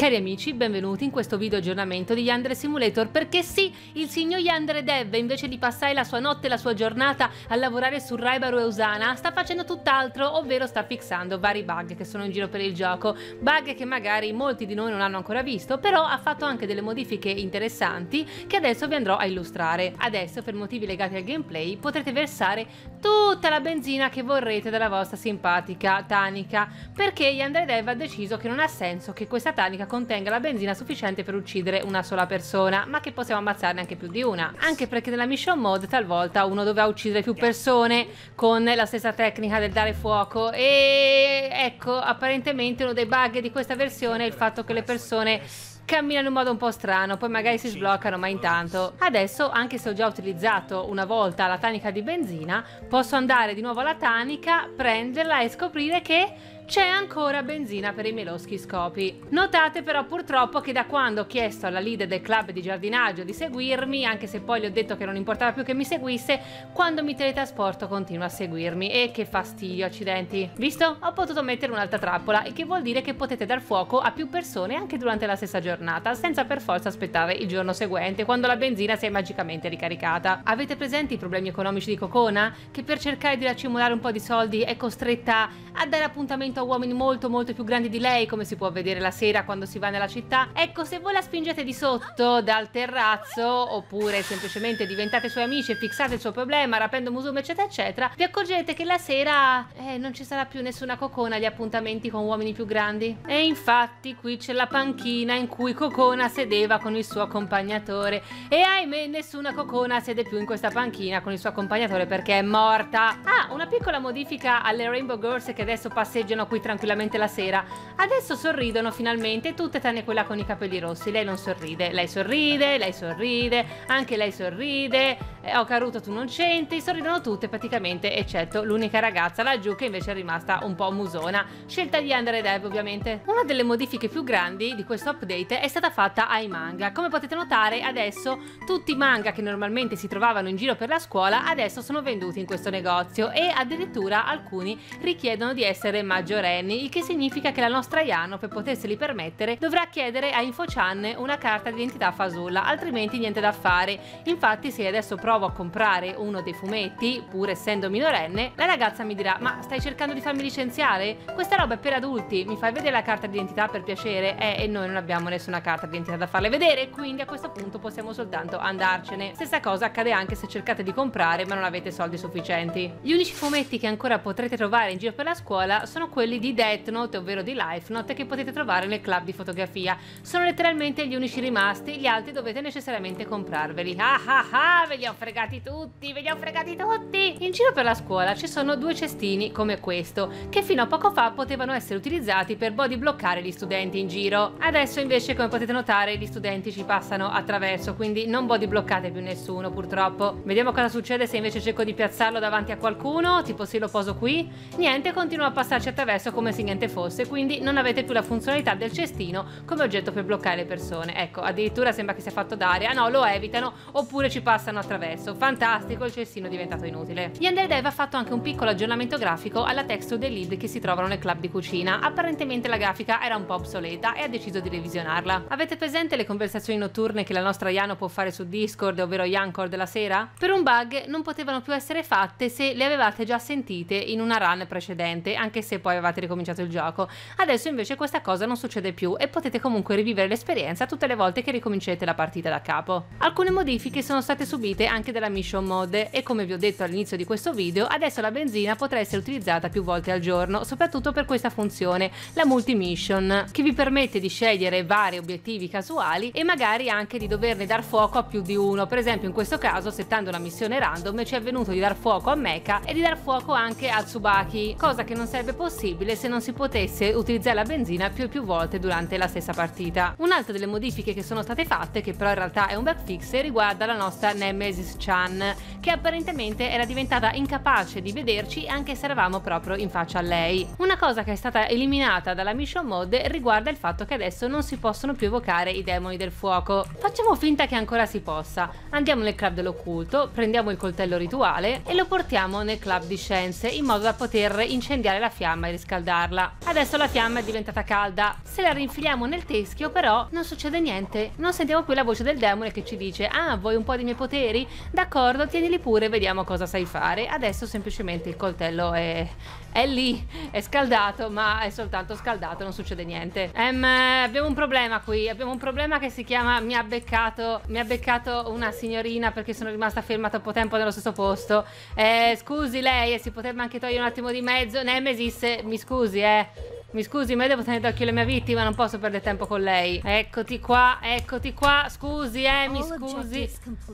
Cari amici, benvenuti in questo video aggiornamento di Yandere Simulator. Perché sì, il signor Yandere Dev invece di passare la sua notte e la sua giornata a lavorare su Raibaru e Usana sta facendo tutt'altro, ovvero sta fixando vari bug che sono in giro per il gioco, bug che magari molti di noi non hanno ancora visto, però ha fatto anche delle modifiche interessanti che adesso vi andrò a illustrare. Adesso per motivi legati al gameplay potrete versare tutta la benzina che vorrete dalla vostra simpatica Tanica, perché Yandere Dev ha deciso che non ha senso che questa Tanica contenga la benzina sufficiente per uccidere una sola persona, ma che possiamo ammazzarne anche più di una. Anche perché nella mission mode talvolta uno doveva uccidere più persone con la stessa tecnica del dare fuoco. E ecco, apparentemente uno dei bug di questa versione è il fatto che le persone camminano in modo un po' strano, poi magari si sbloccano, ma intanto. Adesso, anche se ho già utilizzato una volta la tanica di benzina, posso andare di nuovo alla tanica, prenderla e scoprire che c'è ancora benzina per i miei loschi scopi. Notate però purtroppo che da quando ho chiesto alla leader del club di giardinaggio di seguirmi, anche se poi gli ho detto che non importava più che mi seguisse, quando mi teletrasporto continua a seguirmi e che fastidio, accidenti. Visto? Ho potuto mettere un'altra trappola, il che vuol dire che potete dar fuoco a più persone anche durante la stessa giornata, senza per forza aspettare il giorno seguente, quando la benzina si è magicamente ricaricata. Avete presenti i problemi economici di Cocona? Che per cercare di accumulare un po' di soldi è costretta a dare appuntamento a uomini molto molto più grandi di lei, come si può vedere la sera quando si va nella città. Ecco, se voi la spingete di sotto dal terrazzo, oppure semplicemente diventate suoi amici e fissate il suo problema, rapendo Musume, eccetera, eccetera, vi accorgete che la sera eh, non ci sarà più nessuna cocona agli appuntamenti con uomini più grandi. E infatti qui c'è la panchina in cui Cocona sedeva con il suo accompagnatore. E ahimè, nessuna cocona sede più in questa panchina con il suo accompagnatore perché è morta. Ah, una piccola modifica alle Rainbow Girls che adesso passeggiano qui tranquillamente la sera. Adesso sorridono finalmente, tutte tranne quella con i capelli rossi. Lei non sorride, lei sorride, lei sorride, anche lei sorride. Eh, oh Caruto tu non c'entri, sorridono tutte praticamente, eccetto l'unica ragazza laggiù che invece è rimasta un po' musona. Scelta di Andre Dev ovviamente. Una delle modifiche più grandi di questo update è stata fatta ai manga. Come potete notare adesso tutti i manga che normalmente si trovavano in giro per la scuola adesso sono venduti in questo negozio e addirittura alcuni richiedono di essere maggiori minorenni, il che significa che la nostra Yano, per poterseli permettere, dovrà chiedere a InfoChan una carta di identità fasulla, altrimenti niente da fare. Infatti se adesso provo a comprare uno dei fumetti, pur essendo minorenne, la ragazza mi dirà ma stai cercando di farmi licenziare? Questa roba è per adulti, mi fai vedere la carta di identità per piacere? Eh, e noi non abbiamo nessuna carta di identità da farle vedere, quindi a questo punto possiamo soltanto andarcene. Stessa cosa accade anche se cercate di comprare ma non avete soldi sufficienti. Gli unici fumetti che ancora potrete trovare in giro per la scuola sono quelli di Death Note, ovvero di Life Note, che potete trovare nel club di fotografia. Sono letteralmente gli unici rimasti, gli altri dovete necessariamente comprarveli. Ah ah ah, ve li ho fregati tutti, ve li ho fregati tutti! In giro per la scuola ci sono due cestini come questo, che fino a poco fa potevano essere utilizzati per body bloccare gli studenti in giro. Adesso invece, come potete notare, gli studenti ci passano attraverso, quindi non body bloccate più nessuno, purtroppo. Vediamo cosa succede se invece cerco di piazzarlo davanti a qualcuno, tipo se lo poso qui. Niente, continua a passarci attraverso come se niente fosse, quindi non avete più la funzionalità del cestino come oggetto per bloccare le persone. Ecco, addirittura sembra che sia fatto d'aria, no, lo evitano oppure ci passano attraverso. Fantastico, il cestino è diventato inutile. Yandere Dev ha fatto anche un piccolo aggiornamento grafico alla texture dei lead che si trovano nel club di cucina. Apparentemente la grafica era un po' obsoleta e ha deciso di revisionarla. Avete presente le conversazioni notturne che la nostra Yano può fare su Discord, ovvero Yankor della sera? Per un bug non potevano più essere fatte se le avevate già sentite in una run precedente, anche se poi avevate ricominciato il gioco. Adesso invece questa cosa non succede più e potete comunque rivivere l'esperienza tutte le volte che ricomincerete la partita da capo. Alcune modifiche sono state subite anche dalla mission mode e come vi ho detto all'inizio di questo video, adesso la benzina potrà essere utilizzata più volte al giorno, soprattutto per questa funzione, la multi-mission, che vi permette di scegliere vari obiettivi casuali e magari anche di doverne dar fuoco a più di uno. Per esempio in questo caso, settando una missione random, ci è venuto di dar fuoco a Mecha e di dar fuoco anche a Tsubaki, cosa che non sarebbe possibile se non si potesse utilizzare la benzina più e più volte durante la stessa partita. Un'altra delle modifiche che sono state fatte, che però in realtà è un bug fix, riguarda la nostra Nemesis Chan, che apparentemente era diventata incapace di vederci anche se eravamo proprio in faccia a lei. Una cosa che è stata eliminata dalla mission mode riguarda il fatto che adesso non si possono più evocare i demoni del fuoco. Facciamo finta che ancora si possa. Andiamo nel club dell'occulto, prendiamo il coltello rituale e lo portiamo nel club di scienze in modo da poter incendiare la fiamma e riscaldarla. Adesso la fiamma è diventata calda. Se la rinfiliamo nel teschio però non succede niente. Non sentiamo più la voce del demone che ci dice ah vuoi un po' di miei poteri? D'accordo tienili pure vediamo cosa sai fare. Adesso semplicemente il coltello è, è lì, è scaldato ma è soltanto scaldato, non succede niente. Ehm, abbiamo un problema qui, abbiamo un problema che si chiama mi ha beccato, mi ha beccato una signorina perché sono rimasta ferma troppo tempo nello stesso posto. Eh, scusi lei, si potrebbe anche togliere un attimo di mezzo. Nemesis, mi scusi eh. Mi scusi, ma io devo tenere d'occhio la mia vittima, non posso perdere tempo con lei. Eccoti qua, eccoti qua. Scusi, eh, mi scusi.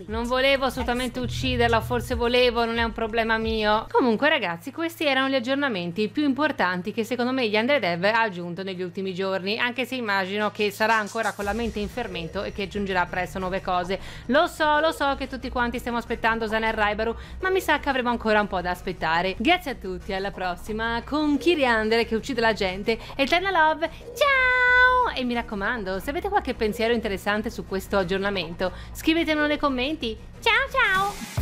Non volevo assolutamente ucciderla, forse volevo, non è un problema mio. Comunque, ragazzi, questi erano gli aggiornamenti più importanti che secondo me gli Andre Dev ha aggiunto negli ultimi giorni, anche se immagino che sarà ancora con la mente in fermento e che aggiungerà presto nuove cose. Lo so, lo so che tutti quanti stiamo aspettando Zaner Raibaru, ma mi sa che avremo ancora un po' da aspettare. Grazie a tutti, alla prossima con Kiriandere che uccide la gente veramente. Eterna Love, ciao! E mi raccomando, se avete qualche pensiero interessante su questo aggiornamento, scrivetemelo nei commenti. Ciao ciao!